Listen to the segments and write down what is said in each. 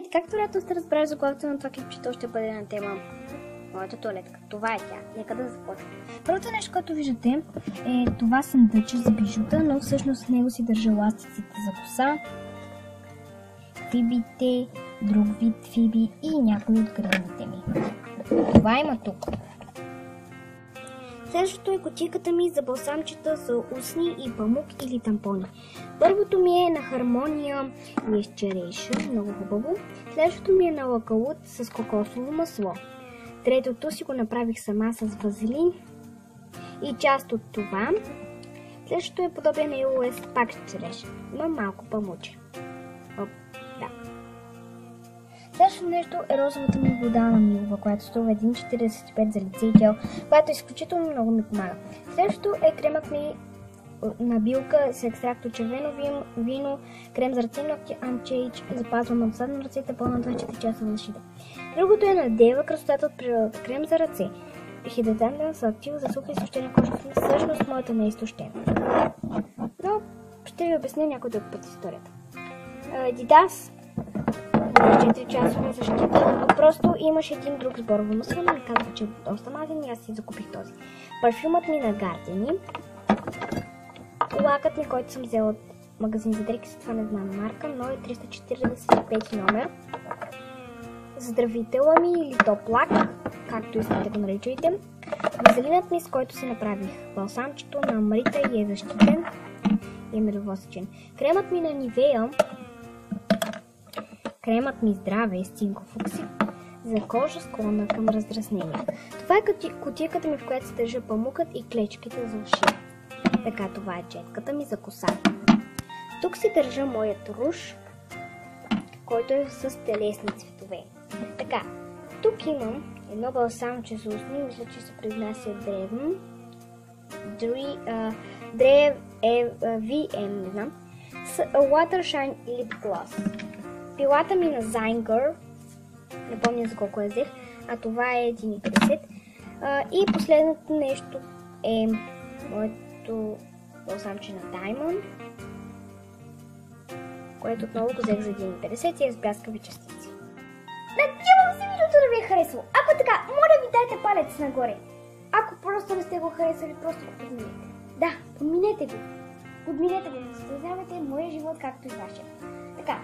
Здравейте! Както вероятно сте разбрали заглавието на това клипче, то ще бъде на тема моята туалетка. Това е тя. Нека да започнем. Първото нещо, което виждате е това съндъче за бижута, но всъщност в него си държа ластиците за коса, фибите, друг вид фиби и някои от гръдните ми. Това има тук. Следващото е котиката ми за балсамчета за устни и памук или тампони. Първото ми е на хармония и череша, много хубаво. Следващото ми е на лакалут с кокосово масло. Третото си го направих сама с вазелин и част от това. Следващото е подобие на EOS пак с череша, но малко памуче. Следващото нещо е розовата ми вода на Милва, която струва 1,45 за лице и тяло, която изключително много ми помага. Следващото е кремът ми на билка с екстракт от червено вино, крем за ръце, ногти, анчейдж, запазва мазад на ръцете, пълна 24 часа защита. Другото е на Дева, красотата от природата, крем за ръце. Хидратантен с актив за суха и изтощена кожа. Всъщност моята не е изтощена. Но ще ви обясня някой друг път историята. Дидас 4 часова защита, но просто имаш един друг сборово масло, ми казва, че е доста мазен и аз си закупих този. Парфюмът ми на Гардени, лакът ми, който съм взела от магазин за дрехи, това не знам марка, но е 345 номер. Здравитела ми или топ лак, както искате го наричайте. Вазелинът ми, с който си направих балсамчето на Марита и е защитен и е медовосечен. Кремът ми на Нивея Кремът ми здраве с цинков оксид за кожа склонна към раздразнения. Това е кутийката ми, в която се държа памукът и клечките за уши. Така, това е четката ми за коса. Тук си държа моят руш, който е с телесни цветове. Така, тук имам едно балсамче за устни, мисля, че се произнася древно. Дри, а, древ е VM, не знам. С Water Shine Lip Gloss. Пилата ми на Zynger, не помня за колко е взех, а това е 1,50. И последното нещо е моето балсамче на Diamond, което отново го взех за 1,50 и е с бляскави частици. Надявам се видеото да ви е харесало. Ако така, моля ви дайте палец нагоре. Ако просто не сте го харесали, просто го подминете. Да, подминете го. Подминете го, да заслужавате моя живот, както и вашия. Така,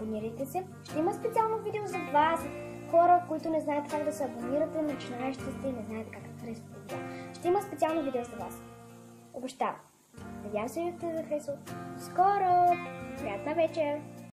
абонирайте се. Ще има специално видео за вас, хора, които не знаят как да се абонирате, начинаещи сте и не знаете как да харесвате видео. Ще има специално видео за вас. Обещавам. Надявам се, да ви е харесал. Скоро! Приятна вечер!